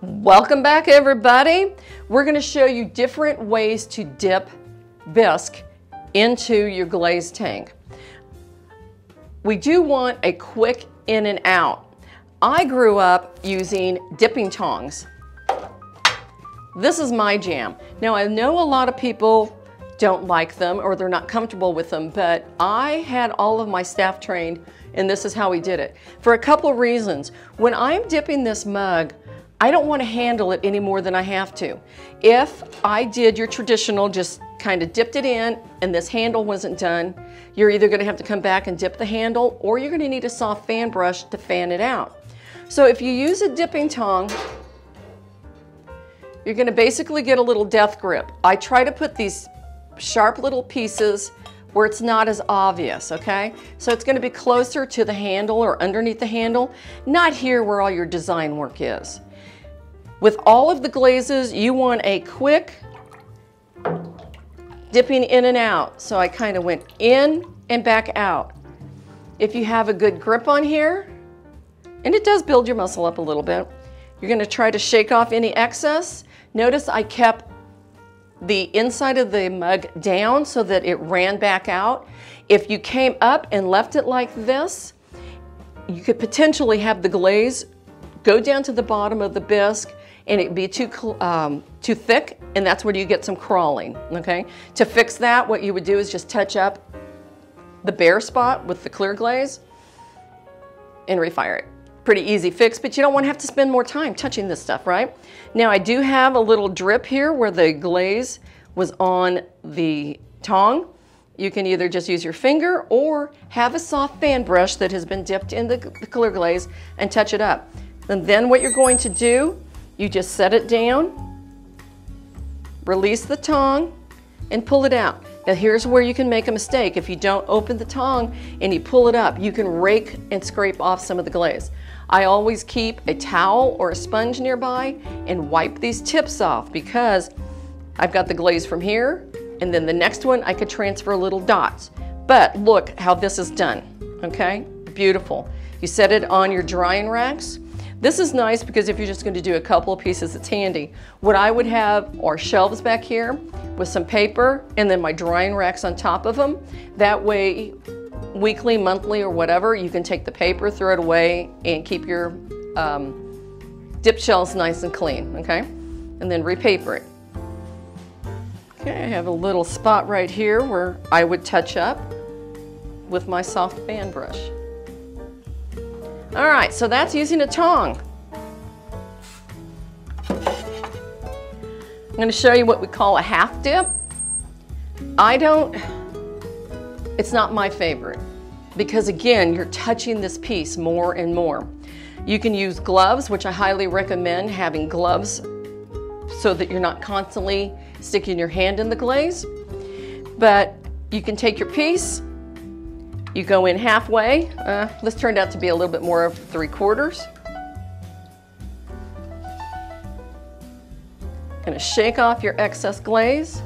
Welcome back everybody. We're going to show you different ways to dip bisque into your glaze tank. We do want a quick in and out. I grew up using dipping tongs. This is my jam. Now I know a lot of people don't like them or they're not comfortable with them, but I had all of my staff trained and this is how we did it. For a couple reasons. When I'm dipping this mug, I don't want to handle it any more than I have to. If I did your traditional, just kind of dipped it in and this handle wasn't done, you're either going to have to come back and dip the handle or you're going to need a soft fan brush to fan it out. So if you use a dipping tong, you're going to basically get a little death grip. I try to put these sharp little pieces where it's not as obvious, okay? So it's gonna be closer to the handle or underneath the handle, not here where all your design work is. With all of the glazes, you want a quick dipping in and out. So I kind of went in and back out. If you have a good grip on here, and it does build your muscle up a little bit, you're gonna try to shake off any excess. Notice I kept the inside of the mug down so that it ran back out. If you came up and left it like this, you could potentially have the glaze go down to the bottom of the bisque and it'd be too, um, too thick, and that's where you get some crawling, okay? To fix that, what you would do is just touch up the bare spot with the clear glaze and refire it. Pretty easy fix, but you don't want to have to spend more time touching this stuff, right? Now I do have a little drip here where the glaze was on the tong. You can either just use your finger or have a soft fan brush that has been dipped in the clear glaze and touch it up. And then what you're going to do you just set it down, release the tong, and pull it out. Now here's where you can make a mistake. If you don't open the tong and you pull it up, you can rake and scrape off some of the glaze. I always keep a towel or a sponge nearby and wipe these tips off because I've got the glaze from here and then the next one I could transfer little dots. But look how this is done, okay? Beautiful. You set it on your drying racks this is nice because if you're just going to do a couple of pieces, it's handy. What I would have are shelves back here with some paper and then my drying racks on top of them. That way, weekly, monthly, or whatever, you can take the paper, throw it away, and keep your um, dip shells nice and clean, okay? And then repaper it. Okay, I have a little spot right here where I would touch up with my soft fan brush. All right, so that's using a tong. I'm gonna show you what we call a half dip. I don't, it's not my favorite because again, you're touching this piece more and more. You can use gloves, which I highly recommend having gloves so that you're not constantly sticking your hand in the glaze. But you can take your piece, you go in halfway. Uh, this turned out to be a little bit more of three quarters. Gonna shake off your excess glaze.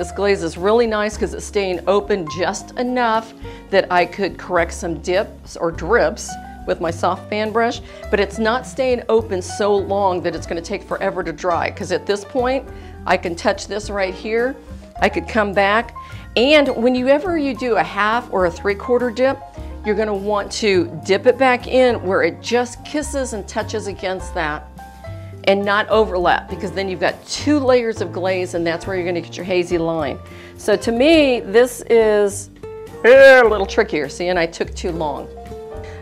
This glaze is really nice because it's staying open just enough that I could correct some dips or drips with my soft fan brush, but it's not staying open so long that it's gonna take forever to dry. Because at this point, I can touch this right here. I could come back. And whenever you do a half or a three quarter dip, you're gonna want to dip it back in where it just kisses and touches against that and not overlap because then you've got two layers of glaze and that's where you're gonna get your hazy line. So to me, this is eh, a little trickier, see, and I took too long.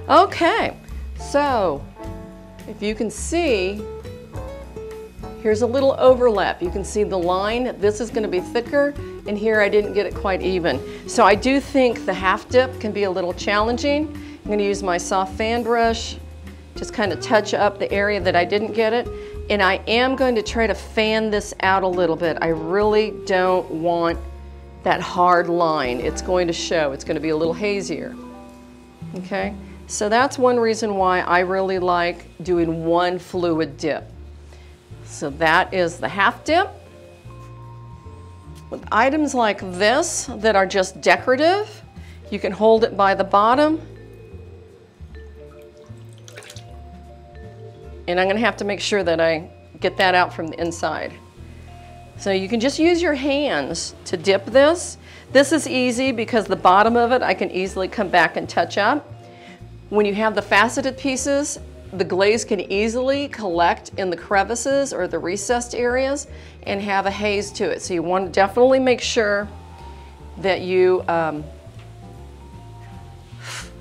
Okay, so if you can see, here's a little overlap. You can see the line, this is gonna be thicker and here I didn't get it quite even. So I do think the half dip can be a little challenging. I'm gonna use my soft fan brush, just kind of touch up the area that I didn't get it. And I am going to try to fan this out a little bit. I really don't want that hard line. It's going to show, it's gonna be a little hazier. Okay, so that's one reason why I really like doing one fluid dip. So that is the half dip. With items like this that are just decorative, you can hold it by the bottom And I'm gonna have to make sure that I get that out from the inside. So you can just use your hands to dip this. This is easy because the bottom of it I can easily come back and touch up. When you have the faceted pieces, the glaze can easily collect in the crevices or the recessed areas and have a haze to it. So you want to definitely make sure that you um,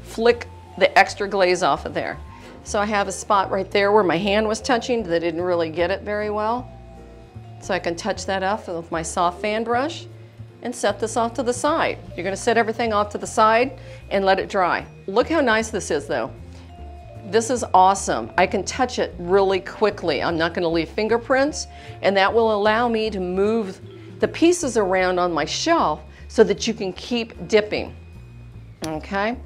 flick the extra glaze off of there. So I have a spot right there where my hand was touching that didn't really get it very well. So I can touch that off with my soft fan brush and set this off to the side. You're gonna set everything off to the side and let it dry. Look how nice this is though. This is awesome. I can touch it really quickly. I'm not gonna leave fingerprints and that will allow me to move the pieces around on my shelf so that you can keep dipping, okay?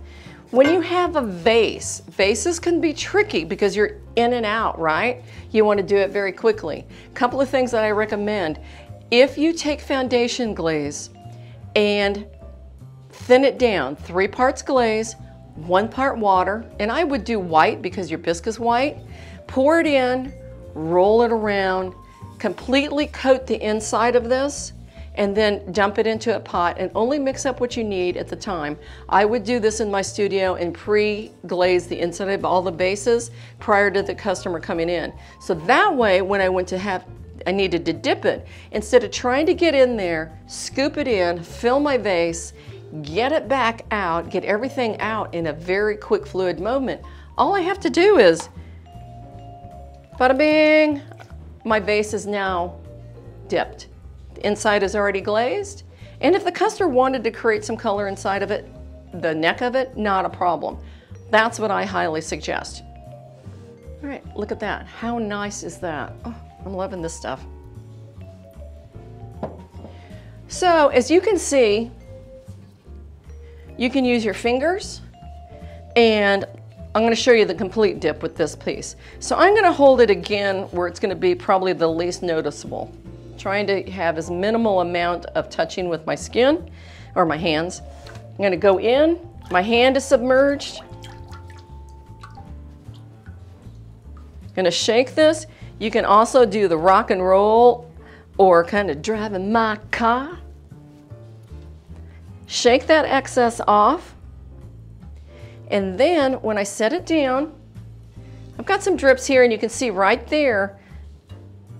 When you have a vase, vases can be tricky because you're in and out, right? You want to do it very quickly. A couple of things that I recommend. If you take foundation glaze and thin it down, three parts glaze, one part water, and I would do white because your bisque is white, pour it in, roll it around, completely coat the inside of this, and then dump it into a pot and only mix up what you need at the time. I would do this in my studio and pre-glaze the inside of all the bases prior to the customer coming in. So that way, when I went to have, I needed to dip it, instead of trying to get in there, scoop it in, fill my vase, get it back out, get everything out in a very quick fluid moment, all I have to do is, bada bing, my vase is now dipped. Inside is already glazed. And if the customer wanted to create some color inside of it, the neck of it, not a problem. That's what I highly suggest. All right, look at that. How nice is that? Oh, I'm loving this stuff. So as you can see, you can use your fingers and I'm gonna show you the complete dip with this piece. So I'm gonna hold it again where it's gonna be probably the least noticeable trying to have as minimal amount of touching with my skin or my hands. I'm gonna go in, my hand is submerged. I'm Gonna shake this. You can also do the rock and roll or kind of driving my car. Shake that excess off. And then when I set it down, I've got some drips here and you can see right there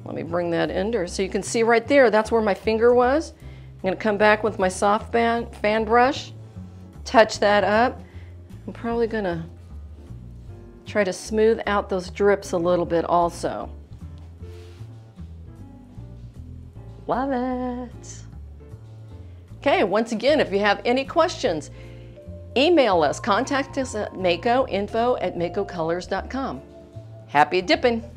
let me bring that under. So you can see right there, that's where my finger was. I'm gonna come back with my soft fan, fan brush, touch that up. I'm probably gonna try to smooth out those drips a little bit also. Love it. Okay, once again, if you have any questions, email us, contact us at maycoinfo at maycocolors.com. Happy dipping!